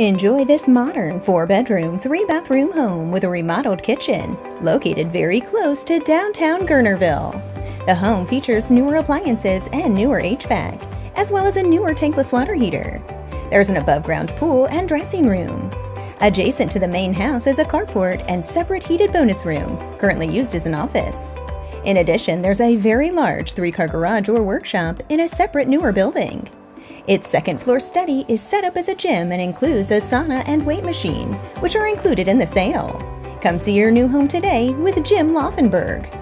Enjoy this modern four bedroom, three bathroom home with a remodeled kitchen, located very close to downtown Guerneville. The home features newer appliances and newer HVAC, as well as a newer tankless water heater. There's an above ground pool and dressing room. Adjacent to the main house is a carport and separate heated bonus room, currently used as an office. In addition, there's a very large three car garage or workshop in a separate newer building. Its second floor study is set up as a gym and includes a sauna and weight machine, which are included in the sale. Come see your new home today with Jim Laufenberg.